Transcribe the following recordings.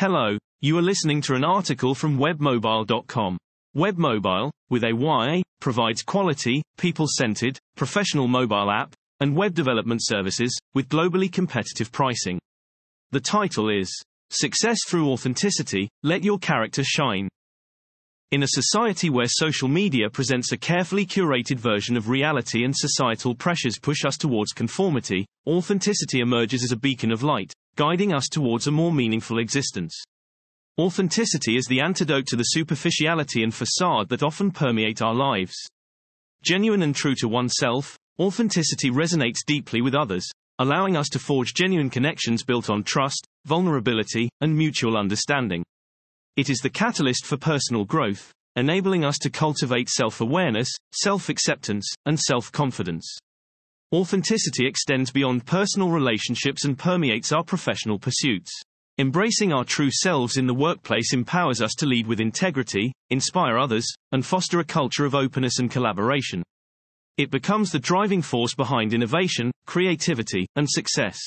Hello, you are listening to an article from webmobyle.com. Webmobyle, with a Y, provides quality, people-centered, professional mobile app and web development services with globally competitive pricing. The title is Success Through Authenticity, Let Your Character Shine. In a society where social media presents a carefully curated version of reality and societal pressures push us towards conformity, authenticity emerges as a beacon of light, guiding us towards a more meaningful existence. Authenticity is the antidote to the superficiality and facade that often permeate our lives. Genuine and true to oneself, authenticity resonates deeply with others, allowing us to forge genuine connections built on trust, vulnerability, and mutual understanding. It is the catalyst for personal growth, enabling us to cultivate self-awareness, self-acceptance, and self-confidence. Authenticity extends beyond personal relationships and permeates our professional pursuits. Embracing our true selves in the workplace empowers us to lead with integrity, inspire others, and foster a culture of openness and collaboration. It becomes the driving force behind innovation, creativity, and success.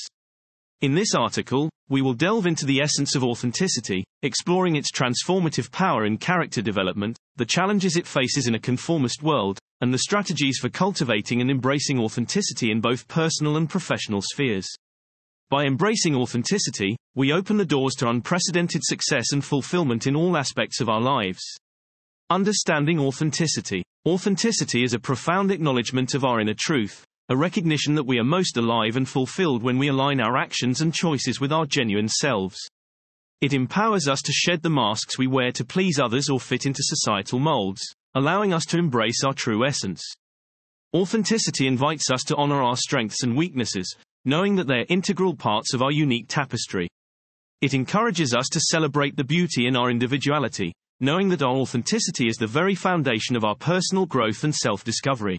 In this article, we will delve into the essence of authenticity, exploring its transformative power in character development, the challenges it faces in a conformist world, and the strategies for cultivating and embracing authenticity in both personal and professional spheres. By embracing authenticity, we open the doors to unprecedented success and fulfillment in all aspects of our lives. Understanding authenticity. Authenticity is a profound acknowledgement of our inner truth, a recognition that we are most alive and fulfilled when we align our actions and choices with our genuine selves. It empowers us to shed the masks we wear to please others or fit into societal molds, allowing us to embrace our true essence. Authenticity invites us to honor our strengths and weaknesses, knowing that they are integral parts of our unique tapestry. It encourages us to celebrate the beauty in our individuality, knowing that our authenticity is the very foundation of our personal growth and self-discovery.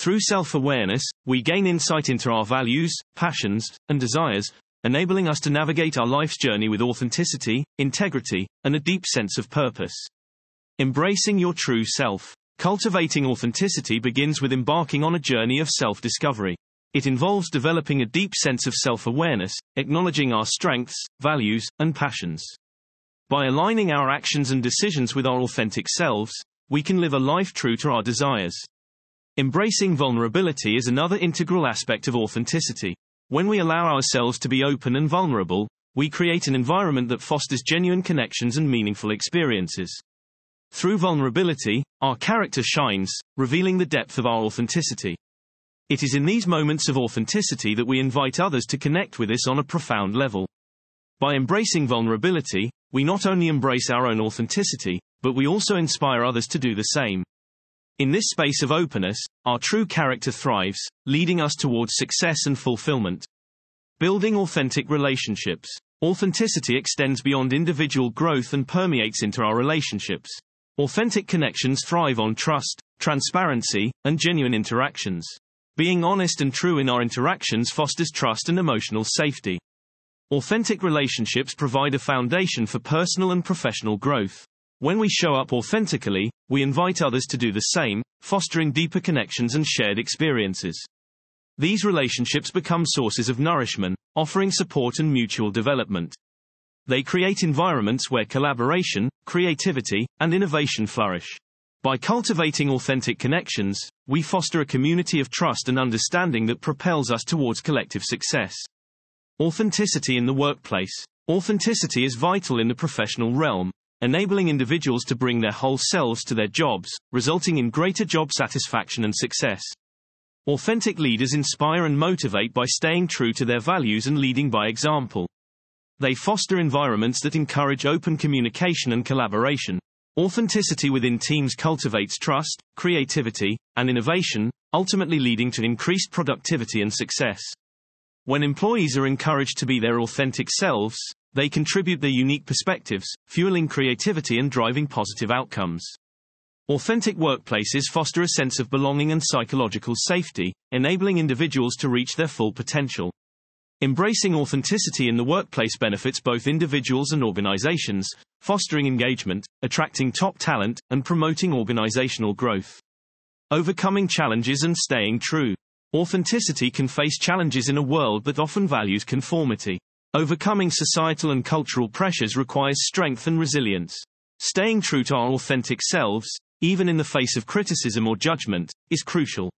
Through self-awareness, we gain insight into our values, passions, and desires, enabling us to navigate our life's journey with authenticity, integrity, and a deep sense of purpose. Embracing your true self. Cultivating authenticity begins with embarking on a journey of self-discovery. It involves developing a deep sense of self-awareness, acknowledging our strengths, values, and passions. By aligning our actions and decisions with our authentic selves, we can live a life true to our desires. Embracing vulnerability is another integral aspect of authenticity. When we allow ourselves to be open and vulnerable, we create an environment that fosters genuine connections and meaningful experiences. Through vulnerability, our character shines, revealing the depth of our authenticity. It is in these moments of authenticity that we invite others to connect with us on a profound level. By embracing vulnerability, we not only embrace our own authenticity, but we also inspire others to do the same. In this space of openness, our true character thrives, leading us towards success and fulfillment. Building authentic relationships. Authenticity extends beyond individual growth and permeates into our relationships. Authentic connections thrive on trust, transparency, and genuine interactions. Being honest and true in our interactions fosters trust and emotional safety. Authentic relationships provide a foundation for personal and professional growth. When we show up authentically, we invite others to do the same, fostering deeper connections and shared experiences. These relationships become sources of nourishment, offering support and mutual development. They create environments where collaboration, creativity, and innovation flourish. By cultivating authentic connections, we foster a community of trust and understanding that propels us towards collective success. Authenticity in the workplace. Authenticity is vital in the professional realm, enabling individuals to bring their whole selves to their jobs, resulting in greater job satisfaction and success. Authentic leaders inspire and motivate by staying true to their values and leading by example. They foster environments that encourage open communication and collaboration, Authenticity within teams cultivates trust, creativity, and innovation, ultimately leading to increased productivity and success. When employees are encouraged to be their authentic selves, they contribute their unique perspectives, fueling creativity and driving positive outcomes. Authentic workplaces foster a sense of belonging and psychological safety, enabling individuals to reach their full potential. Embracing authenticity in the workplace benefits both individuals and organizations, fostering engagement, attracting top talent, and promoting organizational growth. Overcoming challenges and staying true. Authenticity can face challenges in a world that often values conformity. Overcoming societal and cultural pressures requires strength and resilience. Staying true to our authentic selves, even in the face of criticism or judgment, is crucial.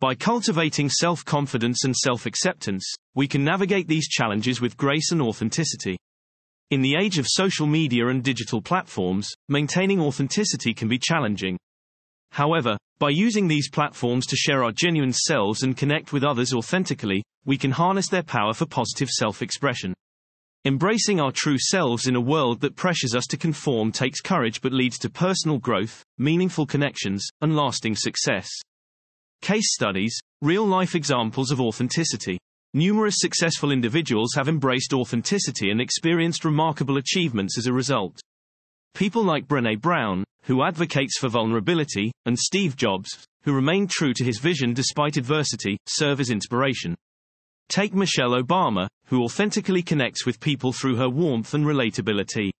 By cultivating self-confidence and self-acceptance, we can navigate these challenges with grace and authenticity. In the age of social media and digital platforms, maintaining authenticity can be challenging. However, by using these platforms to share our genuine selves and connect with others authentically, we can harness their power for positive self-expression. Embracing our true selves in a world that pressures us to conform takes courage but leads to personal growth, meaningful connections, and lasting success. Case studies, real-life examples of authenticity. Numerous successful individuals have embraced authenticity and experienced remarkable achievements as a result. People like Brené Brown, who advocates for vulnerability, and Steve Jobs, who remained true to his vision despite adversity, serve as inspiration. Take Michelle Obama, who authentically connects with people through her warmth and relatability.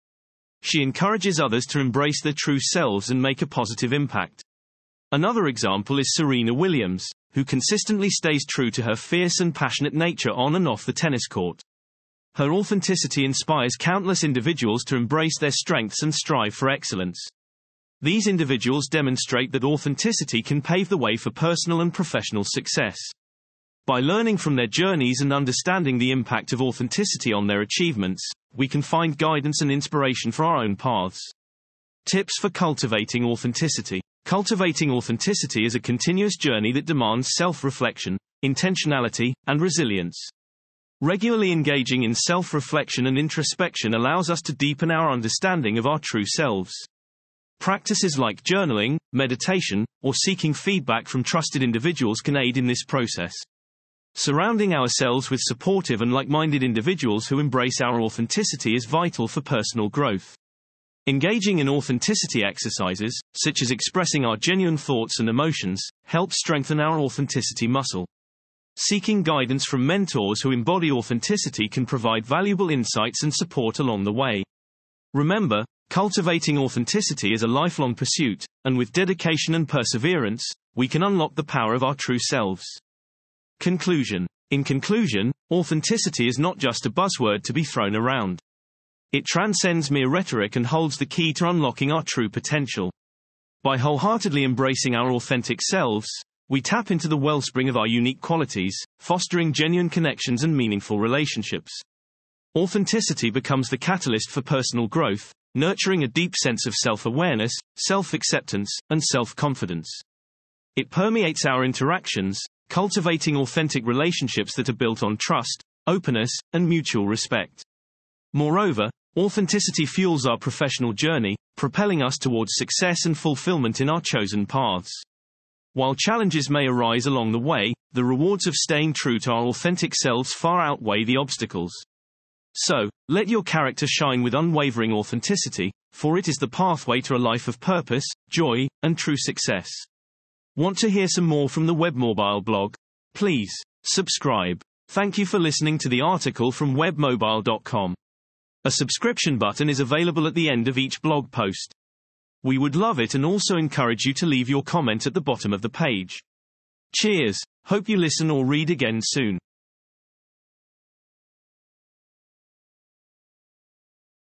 She encourages others to embrace their true selves and make a positive impact. Another example is Serena Williams, who consistently stays true to her fierce and passionate nature on and off the tennis court. Her authenticity inspires countless individuals to embrace their strengths and strive for excellence. These individuals demonstrate that authenticity can pave the way for personal and professional success. By learning from their journeys and understanding the impact of authenticity on their achievements, we can find guidance and inspiration for our own paths. Tips for cultivating authenticity. Cultivating authenticity is a continuous journey that demands self-reflection, intentionality, and resilience. Regularly engaging in self-reflection and introspection allows us to deepen our understanding of our true selves. Practices like journaling, meditation, or seeking feedback from trusted individuals can aid in this process. Surrounding ourselves with supportive and like-minded individuals who embrace our authenticity is vital for personal growth. Engaging in authenticity exercises, such as expressing our genuine thoughts and emotions, helps strengthen our authenticity muscle. Seeking guidance from mentors who embody authenticity can provide valuable insights and support along the way. Remember, cultivating authenticity is a lifelong pursuit, and with dedication and perseverance, we can unlock the power of our true selves. Conclusion. In conclusion, authenticity is not just a buzzword to be thrown around. It transcends mere rhetoric and holds the key to unlocking our true potential. By wholeheartedly embracing our authentic selves, we tap into the wellspring of our unique qualities, fostering genuine connections and meaningful relationships. Authenticity becomes the catalyst for personal growth, nurturing a deep sense of self-awareness, self-acceptance, and self-confidence. It permeates our interactions, cultivating authentic relationships that are built on trust, openness, and mutual respect. Moreover, authenticity fuels our professional journey, propelling us towards success and fulfillment in our chosen paths. While challenges may arise along the way, the rewards of staying true to our authentic selves far outweigh the obstacles. So, let your character shine with unwavering authenticity, for it is the pathway to a life of purpose, joy, and true success. Want to hear some more from the Webmobyle blog? Please, subscribe. Thank you for listening to the article from webmobyle.com. A subscription button is available at the end of each blog post. We would love it and also encourage you to leave your comment at the bottom of the page. Cheers, hope you listen or read again soon.